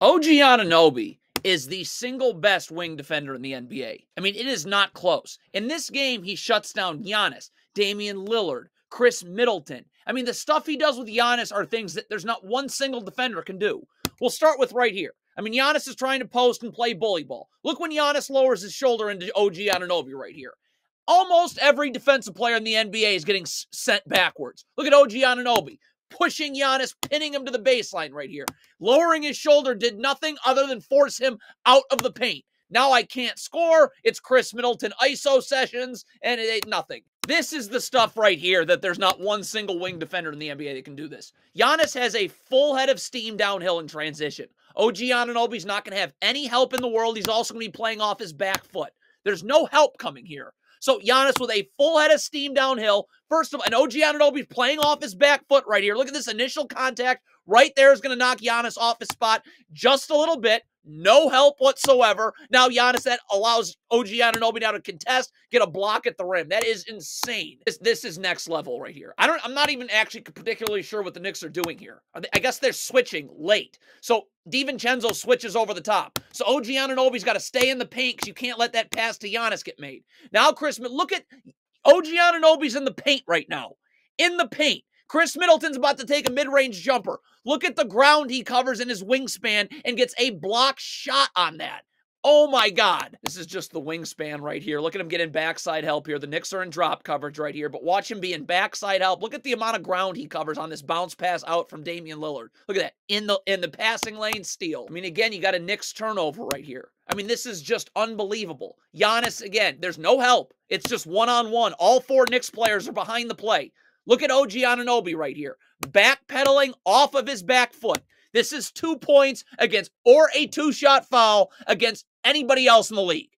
OG Anunoby is the single best wing defender in the NBA. I mean, it is not close. In this game, he shuts down Giannis, Damian Lillard, Khris Middleton. I mean, the stuff he does with Giannis are things that there's not one single defender can do. We'll start with right here. I mean, Giannis is trying to post and play bully ball. Look when Giannis lowers his shoulder into OG Anunoby right here. Almost every defensive player in the NBA is getting sent backwards. Look at OG Anunoby pushing Giannis, pinning him to the baseline right here. Lowering his shoulder did nothing other than force him out of the paint. Now I can't score. It's Khris Middleton ISO sessions, and it ain't nothing. This is the stuff right here that there's not one single wing defender in the NBA that can do this. Giannis has a full head of steam downhill in transition. OG Anunoby's not going to have any help in the world. He's also going to be playing off his back foot. There's no help coming here. So Giannis with a full head of steam downhill. First of all, and OG Anunoby's playing off his back foot right here. Look at this initial contact right there is going to knock Giannis off his spot just a little bit. No help whatsoever. Now Giannis that allows OG Anunoby now to contest, get a block at the rim. That is insane. This, this is next level right here. I don't. I'm not even actually particularly sure what the Knicks are doing here. I guess they're switching late. So DiVincenzo switches over the top. So OG Anunoby's got to stay in the paint because you can't let that pass to Giannis get made. Now Khris, look at OG Anunoby's in the paint right now. In the paint. Khris Middleton's about to take a mid range jumper. Look at the ground he covers in his wingspan and gets a block shot on that. Oh my God. This is just the wingspan right here. Look at him getting backside help here. The Knicks are in drop coverage right here, but watch him be in backside help. Look at the amount of ground he covers on this bounce pass out from Damian Lillard. Look at that. In the in the passing lane steal. I mean, again, you got a Knicks turnover right here. I mean, this is just unbelievable. Giannis, again, there's no help. It's just one-on-one. All four Knicks players are behind the play. Look at OG Anunoby right here. Backpedaling off of his back foot. This is two points against or a two shot foul against anybody else in the league.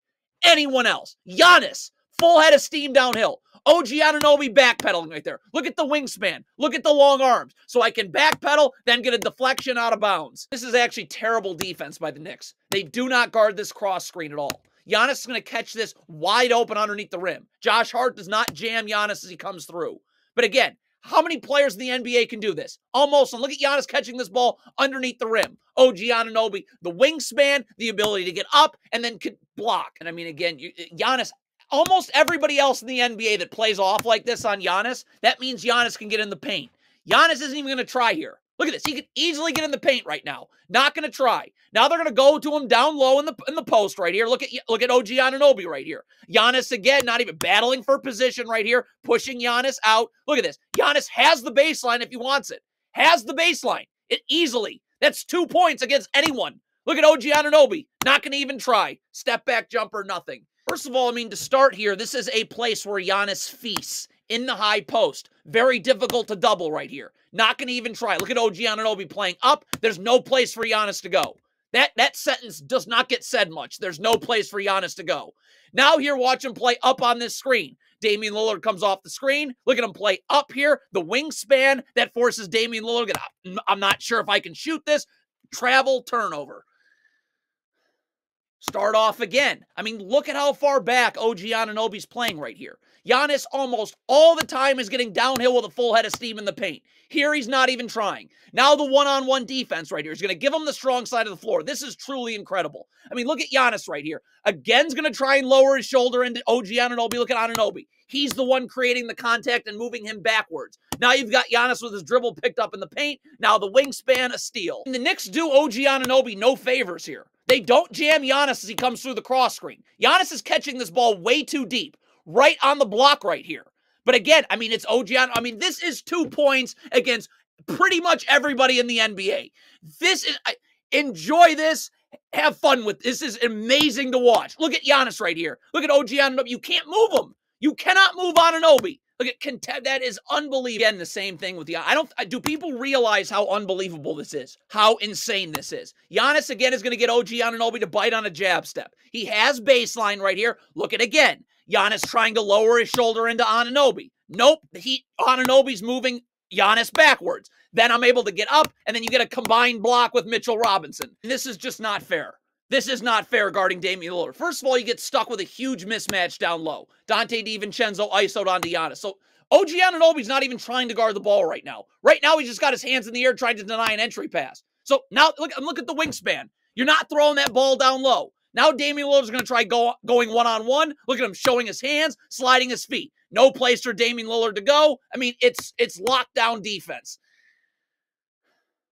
Anyone else. Giannis, full head of steam downhill. OG Anunoby backpedaling right there. Look at the wingspan. Look at the long arms. So I can backpedal, then get a deflection out of bounds. This is actually terrible defense by the Knicks. They do not guard this cross screen at all. Giannis is going to catch this wide open underneath the rim. Josh Hart does not jam Giannis as he comes through. But again, how many players in the NBA can do this? Almost. And look at Giannis catching this ball underneath the rim. OG Anunoby, the wingspan, the ability to get up and then could block. And I mean, again, uh, Giannis, almost everybody else in the NBA that plays off like this on Giannis, that means Giannis can get in the paint. Giannis isn't even going to try here. Look at this. He could easily get in the paint right now. Not going to try. Now they're going to go to him down low in the in the post right here. Look at look at OG Anunoby right here. Giannis again, not even battling for position right here, pushing Giannis out. Look at this. Giannis has the baseline if he wants it. Has the baseline. It easily. That's two points against anyone. Look at OG Anunoby. Not going to even try. Step back jumper, nothing. First of all, I mean, to start here, this is a place where Giannis feasts in the high post. Very difficult to double right here. Not going to even try. Look at OG Anunoby playing up. There's no place for Giannis to go. That that sentence does not get said much. There's no place for Giannis to go. Now here, watch him play up on this screen. Damian Lillard comes off the screen. Look at him play up here. The wingspan that forces Damian Lillard. I'm not sure if I can shoot this. Travel turnover. Start off again. I mean, look at how far back OG Anunoby's playing right here. Giannis almost all the time is getting downhill with a full head of steam in the paint. Here he's not even trying. Now the one-on-one defense right here is going to give him the strong side of the floor. This is truly incredible. I mean, look at Giannis right here. Again's going to try and lower his shoulder into OG Anunoby. Look at Anunoby. He's the one creating the contact and moving him backwards. Now you've got Giannis with his dribble picked up in the paint. Now the wingspan, a steal. And the Knicks do OG Anunoby no favors here. They don't jam Giannis as he comes through the cross screen. Giannis is catching this ball way too deep, right on the block right here. But again, I mean, it's OG. I mean, this is two points against pretty much everybody in the NBA. This is, I, enjoy this. Have fun with this. is amazing to watch. Look at Giannis right here. Look at OG Anunoby. You can't move him. You cannot move Anunoby. Look at. That is unbelievable. Again, the same thing with the. I don't. Do people realize how unbelievable this is? How insane this is? Giannis again is going to get OG Anunoby to bite on a jab step. He has baseline right here. Look at again. Giannis trying to lower his shoulder into Anunoby. Nope. He Anunoby's moving Giannis backwards. Then I'm able to get up, and then you get a combined block with Mitchell Robinson. This is just not fair. This is not fair guarding Damian Lillard. First of all, you get stuck with a huge mismatch down low. Donte DiVincenzo isoed on Giannis. So OG Anunoby's not even trying to guard the ball right now. Right now, he just got his hands in the air trying to deny an entry pass. So now look, look at the wingspan. You're not throwing that ball down low. Now Damian Lillard's going to try go, going one on one. Look at him showing his hands, sliding his feet. No place for Damian Lillard to go. I mean, it's it's lockdown defense.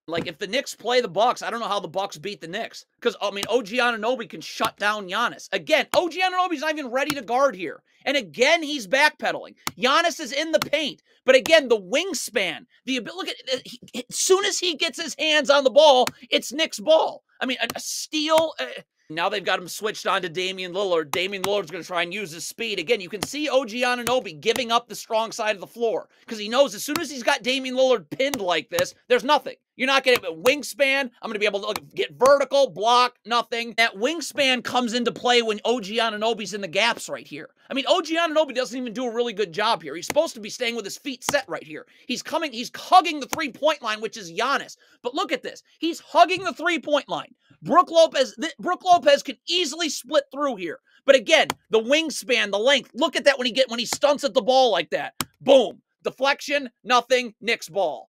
Like if the Knicks play the Bucks, I don't know how the Bucks beat the Knicks because I mean OG Anunoby can shut down Giannis again. OG Anunoby's not even ready to guard here, and again he's backpedaling. Giannis is in the paint, but again the wingspan, the ability. look at he, as soon as he gets his hands on the ball, it's Knicks ball. I mean a, a steal. Uh, now they've got him switched on to Damian Lillard. Damian Lillard's going to try and use his speed. Again, you can see OG Anunoby giving up the strong side of the floor because he knows as soon as he's got Damian Lillard pinned like this, there's nothing. You're not getting a wingspan. I'm going to be able to get vertical, block, nothing. That wingspan comes into play when OG Anunoby's in the gaps right here. I mean, OG Anunoby doesn't even do a really good job here. He's supposed to be staying with his feet set right here. He's coming, he's hugging the three-point line, which is Giannis. But look at this. He's hugging the three-point line. Brook Lopez, Brook Lopez can easily split through here. But again, the wingspan, the length. Look at that when he get when he stunts at the ball like that. Boom. Deflection, nothing, Knicks ball.